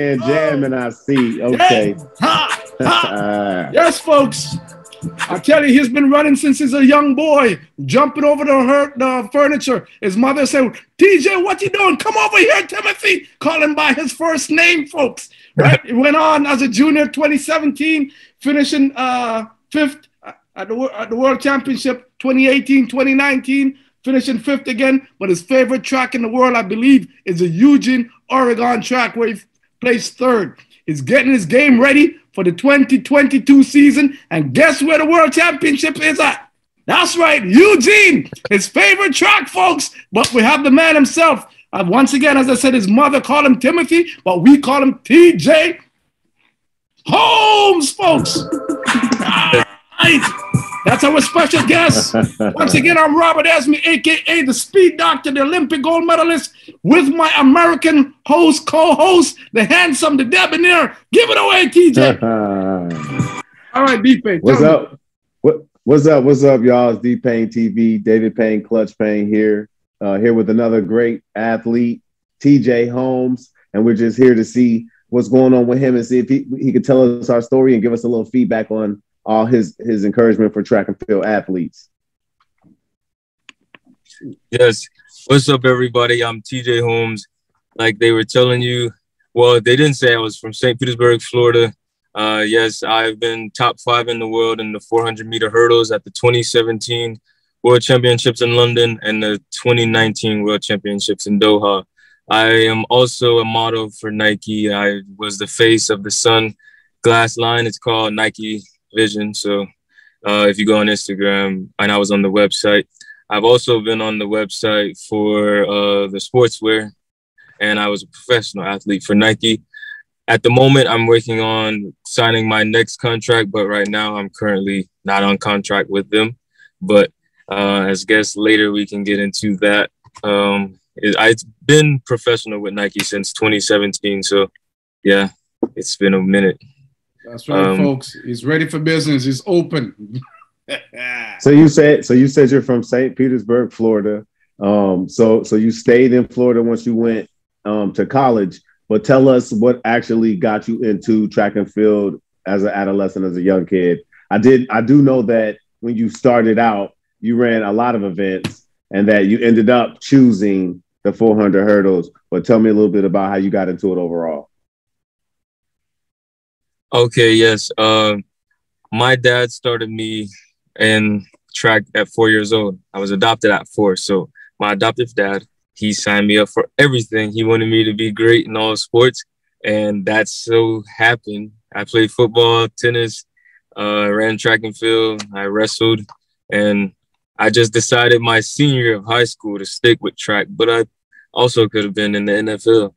In, jamming. I see. Okay. Ha, ha. yes, folks. I tell you, he's been running since he's a young boy, jumping over the hurt the furniture. His mother said, "TJ, what you doing? Come over here, Timothy." Call him by his first name, folks. Right? he went on as a junior, 2017, finishing uh, fifth at the, at the World Championship 2018, 2019 finishing fifth again. But his favorite track in the world, I believe, is the Eugene, Oregon track where he placed third. He's getting his game ready for the 2022 season. And guess where the World Championship is at? That's right, Eugene, his favorite track, folks. But we have the man himself. Uh, once again, as I said, his mother called him Timothy, but we call him TJ Holmes, folks. That's our special guest. Once again, I'm Robert Esmie, aka the Speed Doctor, the Olympic gold medalist, with my American host, co-host, the handsome, the debonair. Give it away, TJ. All right, D Payne. What's up? What What's up? What's up, y'all? It's D Payne TV. David Payne, Clutch Payne here. Uh, here with another great athlete, TJ Holmes, and we're just here to see what's going on with him and see if he, he could tell us our story and give us a little feedback on all his his encouragement for track and field athletes. Yes. What's up, everybody? I'm TJ Holmes. Like they were telling you, well, they didn't say I was from St. Petersburg, Florida. Uh, yes, I've been top five in the world in the 400 meter hurdles at the 2017 World Championships in London and the 2019 World Championships in Doha. I am also a model for Nike. I was the face of the Sun Glass line. It's called Nike vision. So uh, if you go on Instagram, and I was on the website. I've also been on the website for uh, the sportswear, and I was a professional athlete for Nike. At the moment, I'm working on signing my next contract, but right now I'm currently not on contract with them. But uh, as guests later, we can get into that. Um, it, I've been professional with Nike since 2017, so yeah, it's been a minute. That's right, um, folks. He's ready for business. He's open. so you said so you said you're from St. Petersburg, Florida. Um, so so you stayed in Florida once you went um, to college. But tell us what actually got you into track and field as an adolescent, as a young kid. I did. I do know that when you started out, you ran a lot of events, and that you ended up choosing the 400 hurdles. But tell me a little bit about how you got into it overall. Okay, yes. Um, my dad started me in track at four years old. I was adopted at four. So my adoptive dad, he signed me up for everything. He wanted me to be great in all sports. And that so happened. I played football, tennis, uh, ran track and field, I wrestled, and I just decided my senior year of high school to stick with track, but I also could have been in the NFL.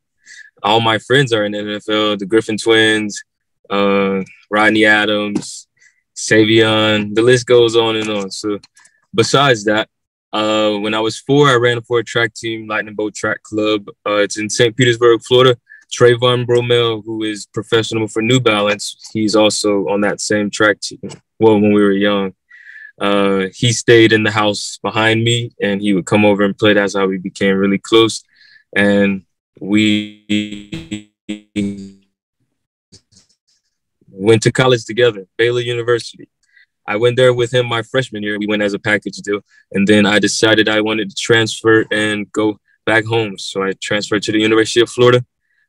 All my friends are in the NFL, the Griffin twins, uh, Rodney Adams, Savion. The list goes on and on. So, besides that, uh, when I was four, I ran for a track team, Lightning Bolt Track Club. Uh, it's in St. Petersburg, Florida. Trayvon Bromell, who is professional for New Balance, he's also on that same track team. Well, when we were young, uh, he stayed in the house behind me, and he would come over and play. That's how we became really close, and we went to college together, Baylor University. I went there with him my freshman year. We went as a package deal. And then I decided I wanted to transfer and go back home. So I transferred to the University of Florida.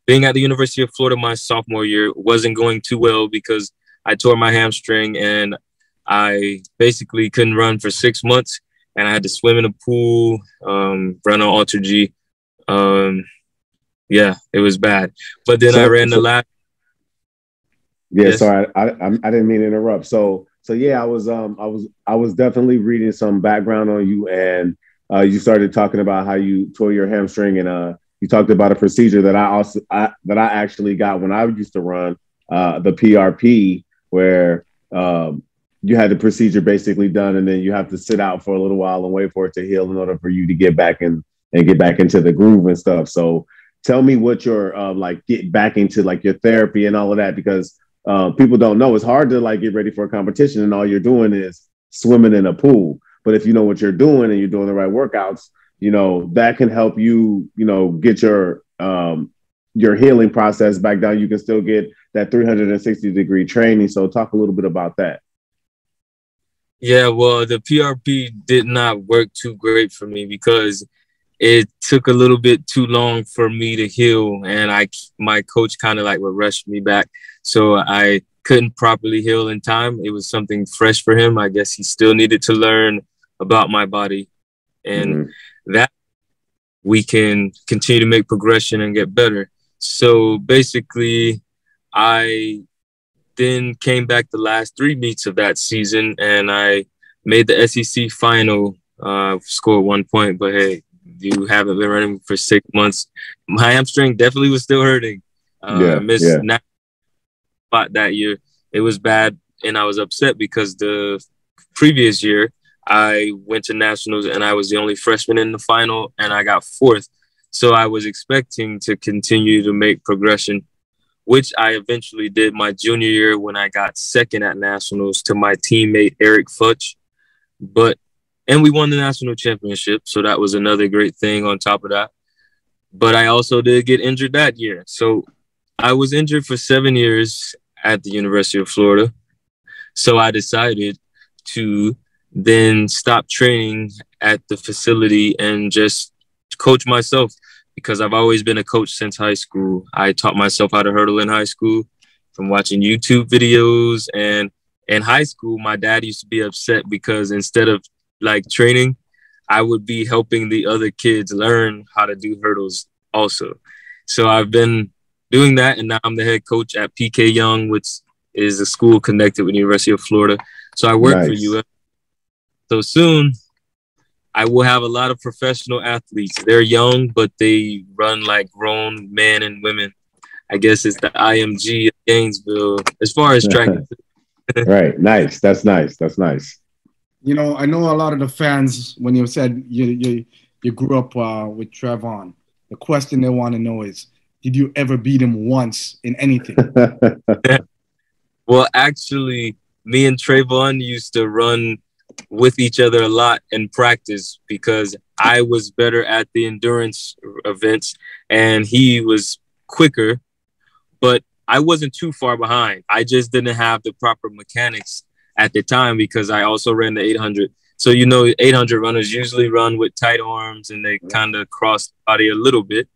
Being at the University of Florida my sophomore year wasn't going too well because I tore my hamstring and I basically couldn't run for six months. And I had to swim in a pool, um, run on AlterG. Um, yeah, it was bad. But then so, I ran the last yeah, yes. sorry, I, I, I didn't mean to interrupt. So so yeah, I was um I was I was definitely reading some background on you, and uh, you started talking about how you tore your hamstring, and uh, you talked about a procedure that I also I, that I actually got when I used to run uh, the PRP, where um, you had the procedure basically done, and then you have to sit out for a little while and wait for it to heal in order for you to get back in and get back into the groove and stuff. So tell me what your uh, like get back into like your therapy and all of that because uh, people don't know it's hard to like get ready for a competition and all you're doing is swimming in a pool. But if you know what you're doing and you're doing the right workouts, you know that can help you, you know, get your um, your healing process back down, you can still get that 360 degree training. So talk a little bit about that. Yeah, well, the PRP did not work too great for me because it took a little bit too long for me to heal, and I my coach kind of like would rush me back, so I couldn't properly heal in time. It was something fresh for him. I guess he still needed to learn about my body, and mm-hmm. that we can continue to make progression and get better. So basically, I then came back the last three meets of that season, and I made the SEC final. Uh, scored one point, but hey, you haven't been running for six months. My hamstring definitely was still hurting. Uh, yeah, I missed yeah. spot that year. It was bad, and I was upset because the previous year I went to nationals and I was the only freshman in the final, and I got fourth. So I was expecting to continue to make progression, which I eventually did my junior year when I got second at nationals to my teammate Eric Futch. But and we won the national championship. So that was another great thing on top of that. But I also did get injured that year. So I was injured for seven years at the University of Florida. So I decided to then stop training at the facility and just coach myself because I've always been a coach since high school. I taught myself how to hurdle in high school from watching YouTube videos and in high school my dad used to be upset because instead of like training, I would be helping the other kids learn how to do hurdles also. So I've been doing that, and now I'm the head coach at PK Yonge, which is a school connected with University of Florida. So I work nice. for UF. So soon, I will have a lot of professional athletes. They're young, but they run like grown men and women. I guess it's the IMG of Gainesville as far as track. right. Nice. That's nice. That's nice you know, I know a lot of the fans when you said you you, you grew up uh, with Trayvon. The question they want to know is, did you ever beat him once in anything? well, actually, me and Trayvon used to run with each other a lot in practice because I was better at the endurance events and he was quicker, but I wasn't too far behind. I just didn't have the proper mechanics at the time because I also ran the 800. So you know, 800 runners usually run with tight arms and they kind of cross the body a little bit.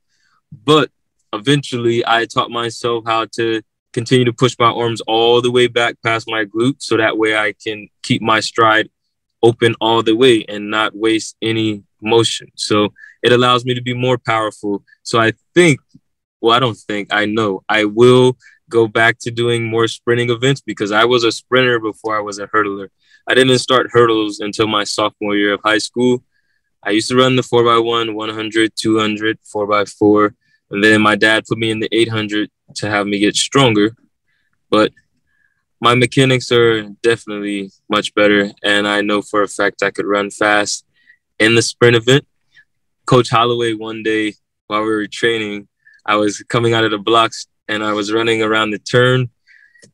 But eventually, I taught myself how to continue to push my arms all the way back past my glutes, so that way I can keep my stride open all the way and not waste any motion. So it allows me to be more powerful. So I think, well, I don't think, I know I will go back to doing more sprinting events because I was a sprinter before I was a hurdler. I didn't start hurdles until my sophomore year of high school. I used to run the 4x1, 100, 200, 4x4. And then my dad put me in the 800 to have me get stronger. But my mechanics are definitely much better. And I know for a fact I could run fast in the sprint event. Coach Holloway, one day while we were training, I was coming out of the blocks and I was running around the turn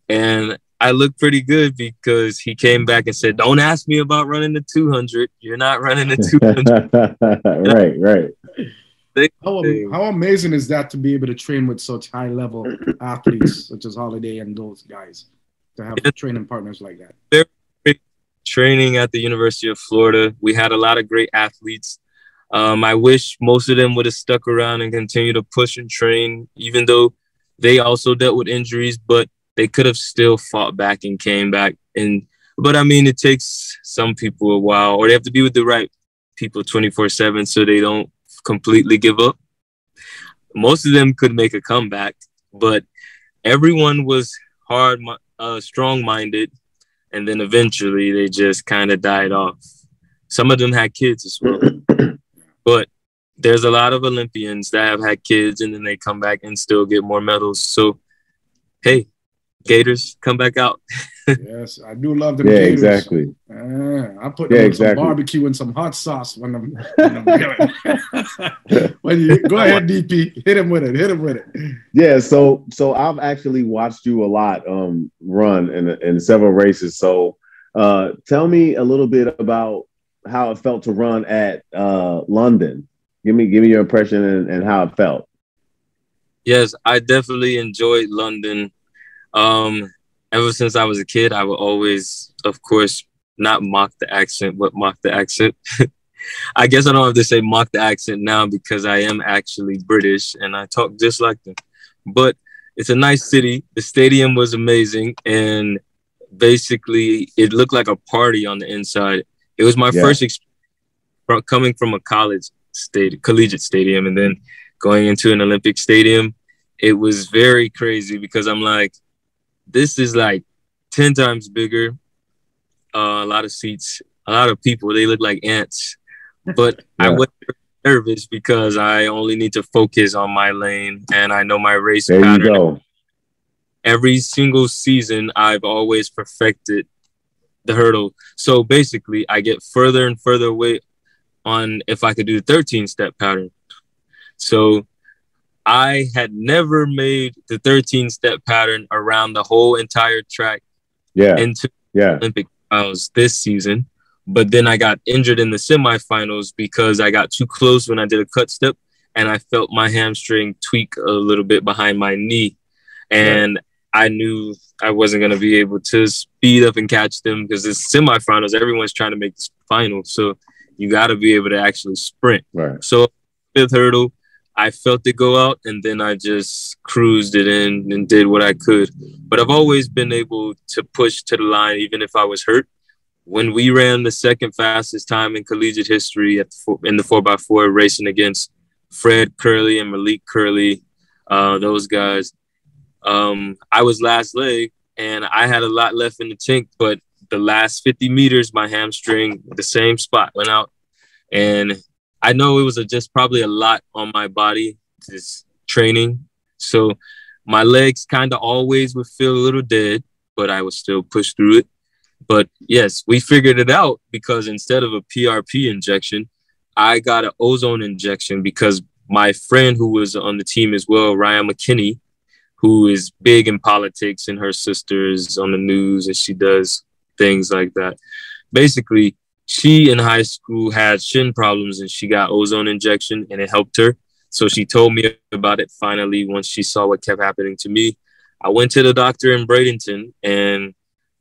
and I looked pretty good because he came back and said, "Don't ask me about running the 200. You're not running the 200." right, right. How, how amazing is that to be able to train with such high level athletes such as Holloway and those guys to have yeah. training partners like that? Very training at the University of Florida. We had a lot of great athletes. Um, I wish most of them would have stuck around and continued to push and train, even though they also dealt with injuries, but they could have still fought back and came back. And but I mean, it takes some people a while, or they have to be with the right people 24 7 so they don't completely give up. Most of them could make a comeback, but everyone was hard, uh, strong minded. And then eventually they just kind of died off. Some of them had kids as well. but there's a lot of Olympians that have had kids and then they come back and still get more medals. So, hey, Gators, come back out. yes, I do love the yeah, Gators. exactly. Uh, I put yeah, exactly. some barbecue and some hot sauce when I'm, when, I'm when you go ahead, DP, hit him with it. Hit him with it. Yeah, so so I've actually watched you a lot um, run in in several races. So uh, tell me a little bit about how it felt to run at uh, London. Give me give me your impression and, and how it felt. Yes, I definitely enjoyed London. Um, ever since I was a kid, I would always, of course, not mock the accent, but mock the accent. I guess I don't have to say mock the accent now because I am actually British and I talk just like them. But it's a nice city. The stadium was amazing and basically it looked like a party on the inside. It was my yeah. first experience coming from a college state collegiate stadium and then going into an Olympic stadium. It was very crazy because I'm like, this is like 10 times bigger. Uh, a lot of seats, a lot of people, they look like ants. But yeah. I was nervous because I only need to focus on my lane and I know my race there pattern. You go. Every single season, I've always perfected the hurdle. So basically, I get further and further away on if I could do the 13 step pattern. So I had never made the 13 step pattern around the whole entire track yeah. into yeah. Olympic trials this season. But then I got injured in the semifinals because I got too close when I did a cut step and I felt my hamstring tweak a little bit behind my knee. And I knew I wasn't going to be able to speed up and catch them because it's semifinals. Everyone's trying to make the final. So you got to be able to actually sprint. Right. So, fifth hurdle, I felt it go out and then I just cruised it in and did what I could. But I've always been able to push to the line, even if I was hurt when we ran the second fastest time in collegiate history at the four, in the 4x4 racing against Fred Kerley and Malik Kerley, uh, those guys, um, I was last leg and I had a lot left in the tank, but the last 50 meters, my hamstring, the same spot went out. And I know it was a, just probably a lot on my body, just training. So my legs kind of always would feel a little dead, but I would still push through it. But yes, we figured it out because instead of a PRP injection, I got an ozone injection because my friend who was on the team as well, Ryan McKinney, who is big in politics and her sister is on the news and she does things like that. Basically, she in high school had shin problems and she got ozone injection and it helped her. So she told me about it finally once she saw what kept happening to me. I went to the doctor in Bradenton and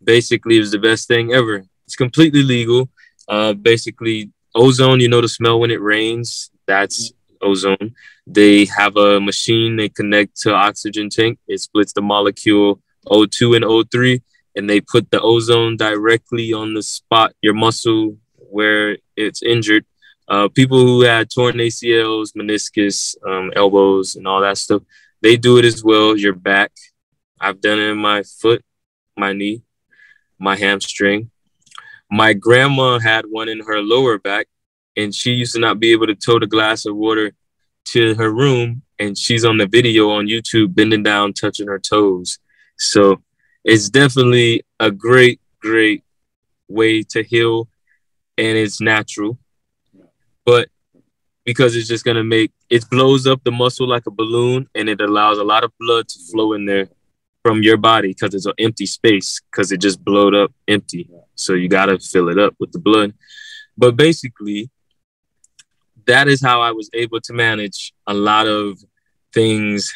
basically it was the best thing ever. It's completely legal. Uh, basically, ozone, you know, the smell when it rains, that's ozone. They have a machine they connect to oxygen tank. It splits the molecule O2 and O3, and they put the ozone directly on the spot, your muscle where it's injured. Uh, people who had torn ACLs, meniscus, um, elbows, and all that stuff, they do it as well. Your back. I've done it in my foot, my knee my hamstring. My grandma had one in her lower back, and she used to not be able to tote a glass of water to her room. And she's on the video on YouTube, bending down, touching her toes. So it's definitely a great, great way to heal, and it's natural. But because it's just gonna make it blows up the muscle like a balloon, and it allows a lot of blood to flow in there from your body because it's an empty space because it just blowed up empty. So you got to fill it up with the blood. But basically, that is how I was able to manage a lot of things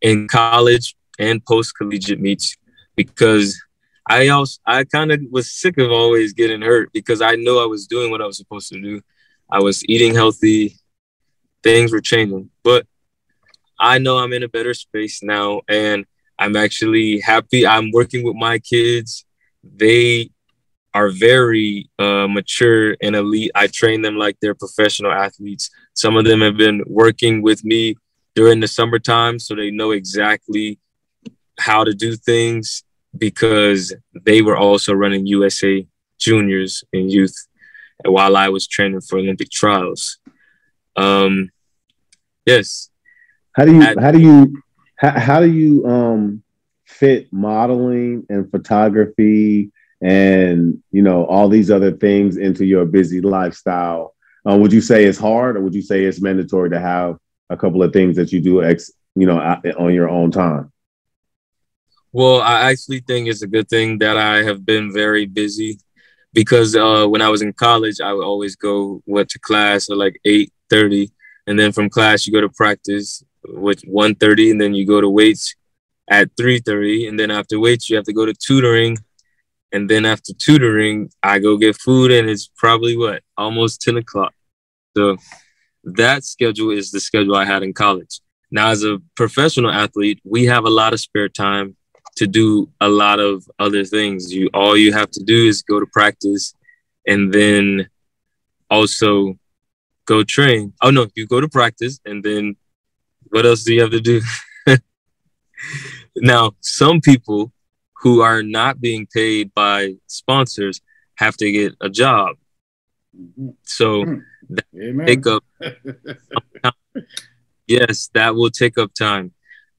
in college and post collegiate meets because I also I kind of was sick of always getting hurt because I knew I was doing what I was supposed to do. I was eating healthy, things were changing, but I know I'm in a better space now and I'm actually happy. I'm working with my kids. They are very uh, mature and elite. I train them like they're professional athletes. Some of them have been working with me during the summertime, so they know exactly how to do things because they were also running USA juniors and youth while I was training for Olympic trials. Um, yes. How do you At, how do you how, how do you um, fit modeling and photography and you know all these other things into your busy lifestyle? Um, would you say it's hard, or would you say it's mandatory to have a couple of things that you do ex, you know, on your own time? Well, I actually think it's a good thing that I have been very busy because uh, when I was in college, I would always go what to class at like eight thirty, and then from class you go to practice, with 1.30 and then you go to weights at 3.30 and then after weights you have to go to tutoring. And then after tutoring i go get food and it's probably what almost 10 o'clock. So that schedule is the schedule i had in college. Now as a professional athlete we have a lot of spare time to do a lot of other things you all you have to do is go to practice and then also go train oh no you go to practice and then what else do you have to do now some people who are not being paid by sponsors have to get a job. So hmm. that take up yes, that will take up time.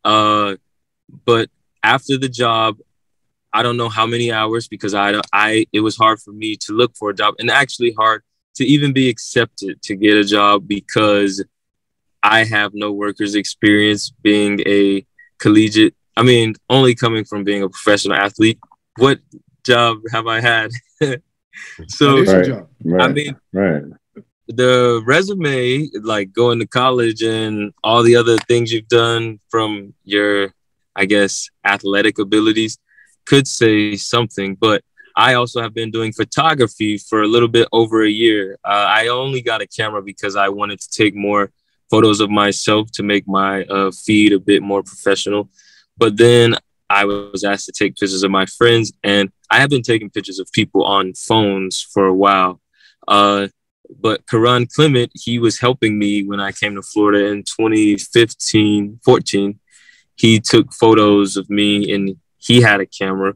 Uh, but after the job, I don't know how many hours because I I it was hard for me to look for a job and actually hard to even be accepted to get a job because I have no workers experience being a collegiate I mean, only coming from being a professional athlete, what job have I had? so, right, right, I mean, right. the resume, like going to college and all the other things you've done from your, I guess, athletic abilities could say something, but I also have been doing photography for a little bit over a year. Uh, I only got a camera because I wanted to take more photos of myself to make my uh, feed a bit more professional. But then I was asked to take pictures of my friends, and I have been taking pictures of people on phones for a while. Uh, but Kerron Clement, he was helping me when I came to Florida in 2015, 14. He took photos of me and he had a camera.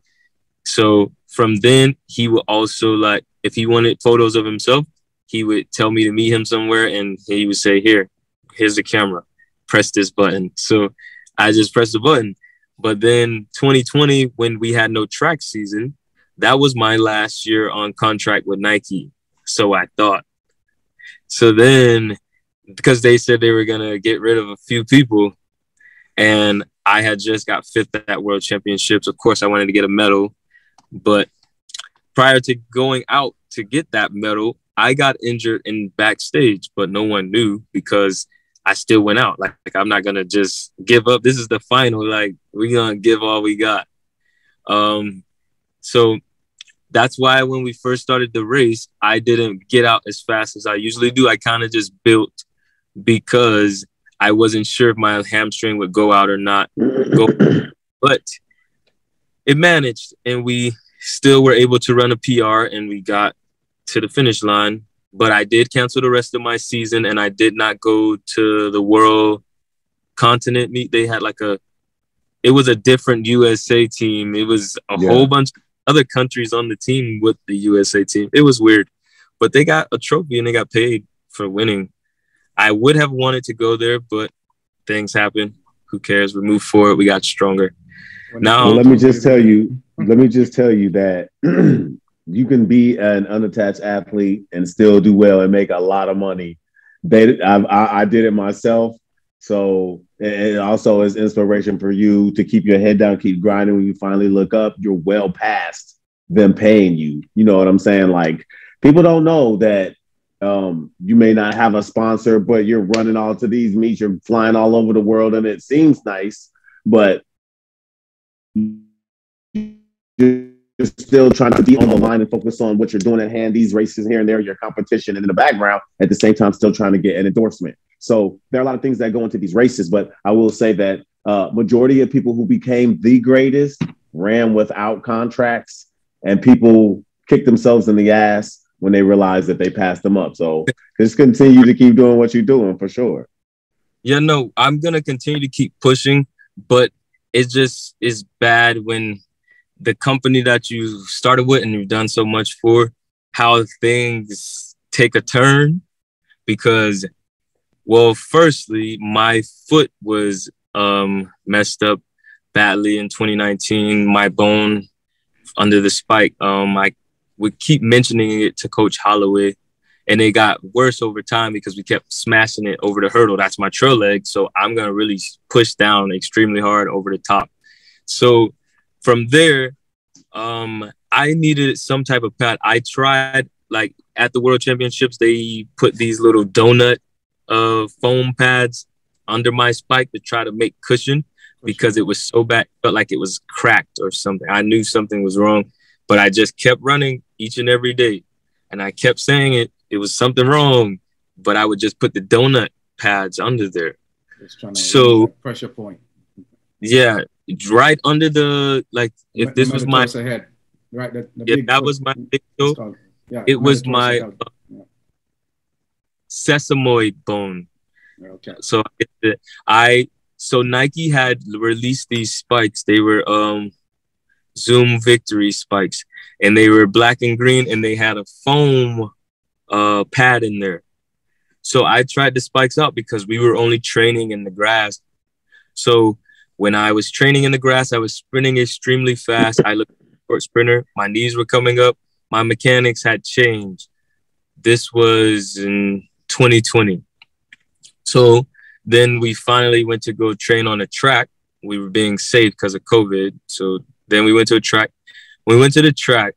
So from then, he would also like, if he wanted photos of himself, he would tell me to meet him somewhere and he would say, Here, here's the camera, press this button. So I just pressed the button. But then 2020, when we had no track season, that was my last year on contract with Nike. So I thought. So then, because they said they were going to get rid of a few people, and I had just got fifth at World Championships. Of course, I wanted to get a medal. But prior to going out to get that medal, I got injured in backstage, but no one knew because I still went out. Like, like, I'm not gonna just give up. This is the final. Like we're gonna give all we got. Um, so that's why when we first started the race, I didn't get out as fast as I usually do. I kind of just built because I wasn't sure if my hamstring would go out or not. Go, but it managed, and we still were able to run a PR, and we got to the finish line but I did cancel the rest of my season and I did not go to the world continent meet. They had like a, it was a different USA team. It was a yeah. whole bunch of other countries on the team with the USA team. It was weird, but they got a trophy and they got paid for winning. I would have wanted to go there, but things happen. Who cares? We move forward. We got stronger. Now, well, let me just tell you. Let me just tell you that you can be an unattached athlete and still do well and make a lot of money. They, I, I did it myself. So it also is inspiration for you to keep your head down, keep grinding. When you finally look up, you're well past them paying you. You know what I'm saying? Like people don't know that um, you may not have a sponsor, but you're running all to these meets, you're flying all over the world, and it seems nice, but you're still trying to be on the line and focus on what you're doing at hand, these races here and there, your competition, and in the background, at the same time, still trying to get an endorsement. So there are a lot of things that go into these races, but I will say that uh, majority of people who became the greatest ran without contracts, and people kick themselves in the ass when they realize that they passed them up. So just continue to keep doing what you're doing for sure. Yeah, no, I'm gonna continue to keep pushing, but it just is bad when the company that you started with and you've done so much for, how things take a turn. Because, well, firstly, my foot was um, messed up badly in 2019. My bone under the spike. Um, I would keep mentioning it to Coach Holloway, and it got worse over time because we kept smashing it over the hurdle. That's my trail leg, so I'm gonna really push down extremely hard over the top. So from there, um, I needed some type of pad. I tried like at the World Championships, they put these little donut uh, foam pads under my spike to try to make cushion because it was so bad, felt like it was cracked or something. I knew something was wrong, but I just kept running each and every day. And I kept saying it, it was something wrong, but I would just put the donut pads under there. So pressure point. Yeah, right under the like if this was my head. right? The, the that was my big toe. Yeah, it was my uh, yeah. sesamoid bone. Okay. So I so Nike had released these spikes. They were um Zoom Victory spikes, and they were black and green, and they had a foam uh pad in there. So I tried the spikes out because we were only training in the grass. So when I was training in the grass, I was sprinting extremely fast. I looked a sprinter. My knees were coming up. My mechanics had changed. This was in 2020. So then we finally went to go train on a track. We were being safe because of COVID. So then we went to a track. We went to the track,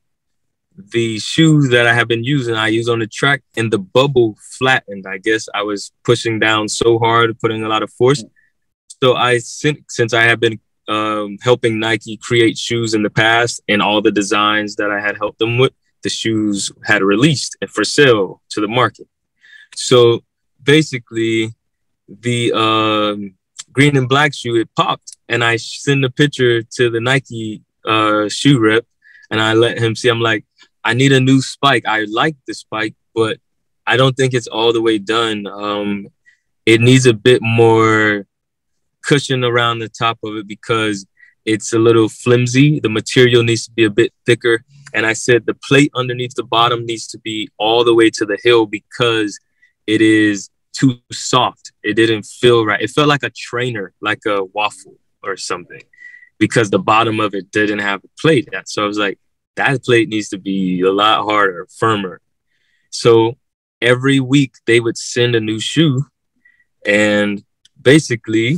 the shoes that I have been using, I use on the track, and the bubble flattened. I guess I was pushing down so hard, putting a lot of force. So I since I have been um, helping Nike create shoes in the past, and all the designs that I had helped them with, the shoes had released and for sale to the market. So basically, the um, green and black shoe it popped, and I send a picture to the Nike uh, shoe rep, and I let him see. I'm like, I need a new spike. I like the spike, but I don't think it's all the way done. Um, it needs a bit more cushion around the top of it because it's a little flimsy. The material needs to be a bit thicker. And I said the plate underneath the bottom needs to be all the way to the hill because it is too soft. It didn't feel right. It felt like a trainer, like a waffle or something, because the bottom of it didn't have a plate. So I was like, that plate needs to be a lot harder, firmer. So every week they would send a new shoe. And basically,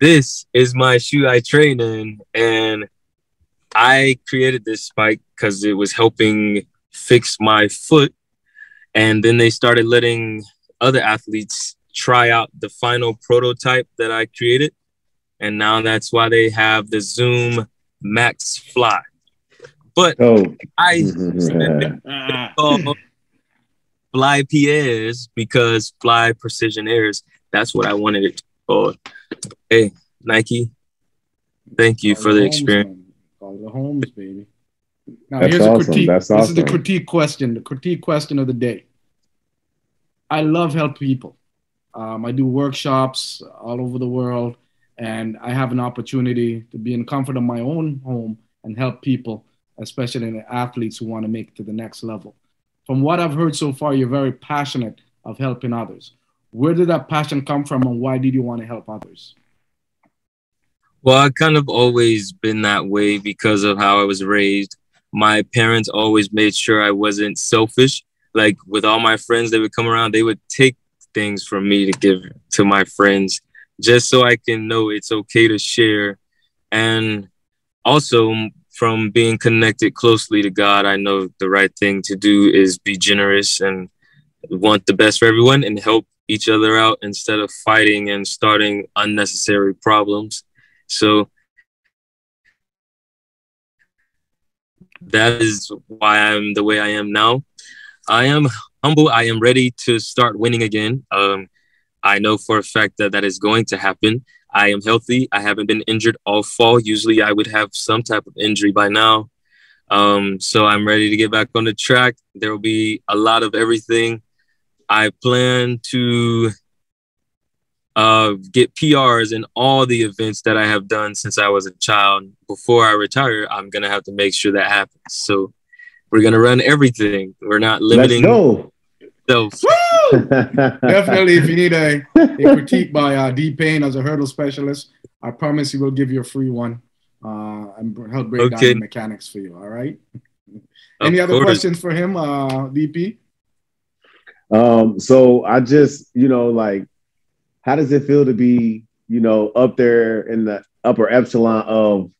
this is my shoe I train in. And I created this spike because it was helping fix my foot. And then they started letting other athletes try out the final prototype that I created. And now that's why they have the Zoom Max Fly. But oh. I Fly Pierre's because Fly Precision Airs. That's what I wanted it to call. Hey, Nike, thank you Call for the, experience. Call the homes, baby. Now That's here's awesome. a critique. That's this awesome. is the critique question. The critique question of the day. I love help people. Um, I do workshops all over the world, and I have an opportunity to be in comfort of my own home and help people, especially the athletes who want to make it to the next level. From what I've heard so far, you're very passionate of helping others. Where did that passion come from, and why did you want to help others? Well, I kind of always been that way because of how I was raised. My parents always made sure I wasn't selfish like with all my friends, they would come around, they would take things from me to give to my friends just so I can know it's okay to share. And also from being connected closely to God, I know the right thing to do is be generous and want the best for everyone and help each other out instead of fighting and starting unnecessary problems. So that is why I'm the way I am now. I am humble. I am ready to start winning again. Um, I know for a fact that that is going to happen. I am healthy. I haven't been injured all fall. Usually, I would have some type of injury by now. Um, so I'm ready to get back on the track. There will be a lot of everything. I plan to uh, get PRs in all the events that I have done since I was a child. Before I retire, I'm gonna have to make sure that happens. So we're gonna run everything. We're not limiting. Let's go. Definitely, if you need a, a critique by uh, D Payne as a hurdle specialist, I promise he will give you a free one uh, and help break okay. down the mechanics for you. All right. Any of other course. questions for him, uh, DP? Um, so I just, you know, like, how does it feel to be, you know, up there in the upper epsilon of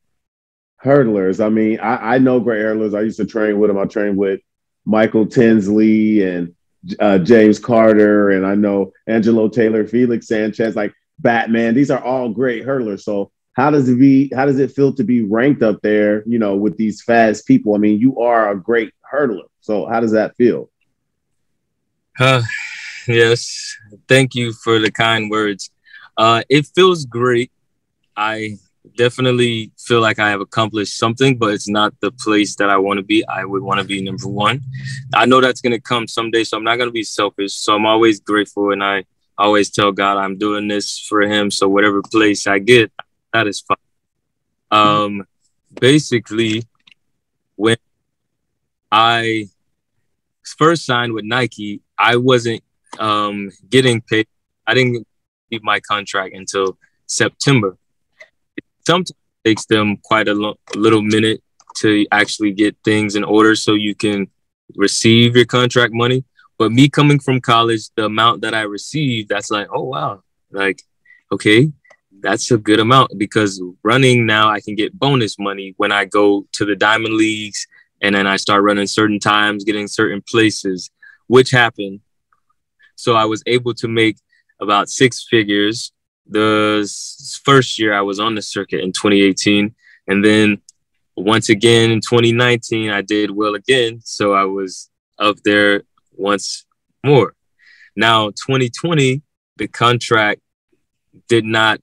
hurdlers. I mean, I, I know great hurdlers. I used to train with them. I trained with Michael Tinsley and uh, James Carter, and I know Angelo Taylor, Felix Sanchez, like Batman. These are all great hurdlers. So how does it be? How does it feel to be ranked up there? You know, with these fast people. I mean, you are a great hurdler. So how does that feel? Uh, yes. Thank you for the kind words. Uh, it feels great. I definitely feel like I have accomplished something, but it's not the place that I want to be. I would want to be number one. I know that's going to come someday, so I'm not going to be selfish. So I'm always grateful, and I always tell God I'm doing this for Him. So whatever place I get, that is fine. Um, basically, when I first signed with Nike, I wasn't um, getting paid. I didn't leave my contract until September. Sometimes takes them quite a, lo- little minute to actually get things in order so you can receive your contract money. But me coming from college, the amount that I received, that's like, oh wow, like okay, that's a good amount because running now I can get bonus money when I go to the diamond leagues and then I start running certain times, getting certain places, which happened. So I was able to make about six figures the first year I was on the circuit in 2018. And then once again in 2019, I did well again. So I was up there once more. Now, 2020, the contract did not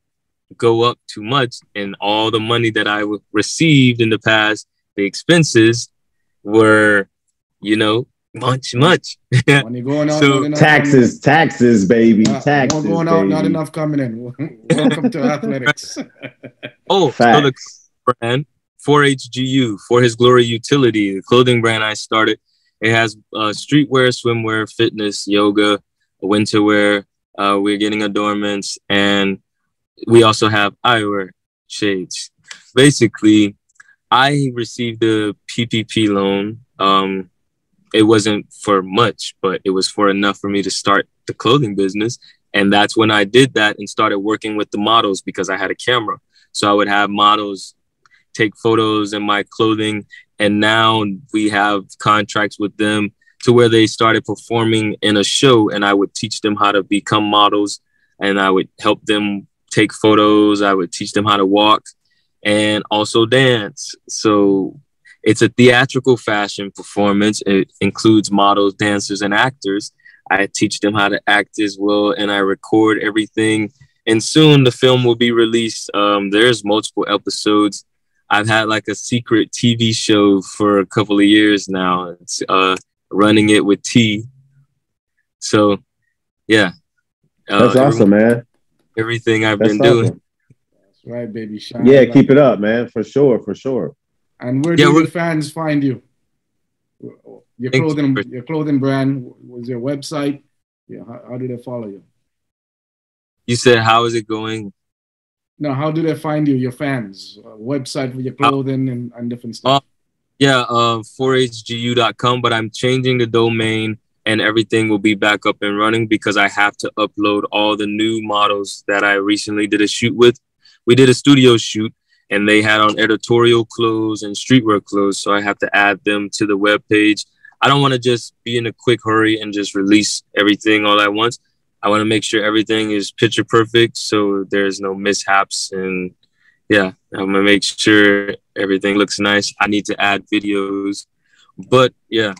go up too much, and all the money that I received in the past, the expenses were, you know, much, much. Money going out, so taxes, taxes, baby, not, taxes. going out, baby. not enough coming in. Welcome to athletics. oh, Facts. so the brand 4HGU for his glory utility, the clothing brand I started. It has uh, streetwear, swimwear, fitness, yoga, winter wear. Uh, we're getting adornments, and we also have eyewear shades. Basically, I received a PPP loan. Um, it wasn't for much, but it was for enough for me to start the clothing business. And that's when I did that and started working with the models because I had a camera. So I would have models take photos in my clothing. And now we have contracts with them to where they started performing in a show and I would teach them how to become models and I would help them take photos. I would teach them how to walk and also dance. So it's a theatrical fashion performance. It includes models, dancers, and actors. I teach them how to act as well, and I record everything. And soon the film will be released. Um, there's multiple episodes. I've had like a secret TV show for a couple of years now. It's uh, running it with T. So, yeah. Uh, That's awesome, man everything I've That's been awesome. doing. That's right, baby. Shine yeah, keep it up, man, for sure, for sure. And where do your fans find you? Your clothing, your clothing brand was your website. Yeah, how, how do they follow you? You said, how is it going? No, how do they find you? Your fans, uh, website for your clothing uh, and, and different stuff. Uh, yeah, uh, 4hgu.com, but I'm changing the domain and everything will be back up and running because I have to upload all the new models that I recently did a shoot with. We did a studio shoot and they had on editorial clothes and streetwear clothes. So I have to add them to the web page. I don't want to just be in a quick hurry and just release everything all at once. I want to make sure everything is picture perfect so there's no mishaps. And yeah, I'm going to make sure everything looks nice. I need to add videos. But yeah,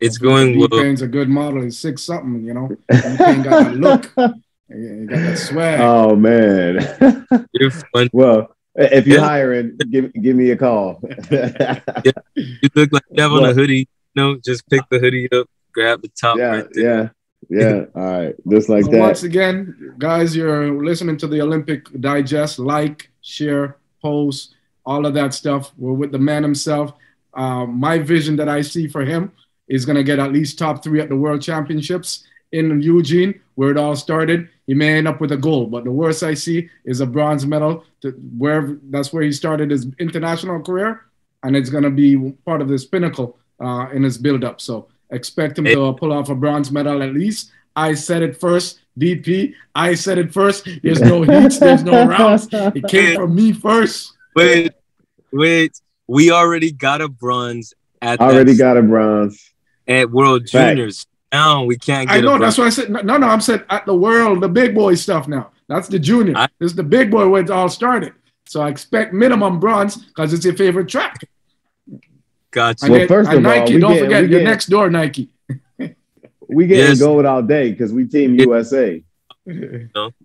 it's going well. Payne's a good model. He's six something, you know. Pain got that look. He got that swag. Oh man. You're funny. well, if you're yeah. hiring, give give me a call. yeah. You look like you have on a hoodie. No, just pick the hoodie up, grab the top. Yeah, right yeah, yeah. All right, just like so that. Once again, guys, you're listening to the Olympic Digest. Like, share, post, all of that stuff. We're with the man himself. Uh, my vision that I see for him is going to get at least top three at the World Championships in Eugene, where it all started. He may end up with a gold, but the worst I see is a bronze medal. To where that's where he started his international career, and it's going to be part of this pinnacle uh, in his build-up. So expect him to pull off a bronze medal at least. I said it first. DP, I said it first. There's no heats, there's no rounds. It came from me first. Wait, wait. We already got a bronze at already got a bronze at World Juniors. Now. We can't. I know. That's why I said. No, no. I'm saying at the world, the big boy stuff now. That's the junior. I, this is the big boy where it all started. So I expect minimum bronze because it's your favorite track. Gotcha. Well, first of Nike, all, don't get, forget your next door Nike. we getting yes. gold all day because we team USA. No,